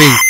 fin.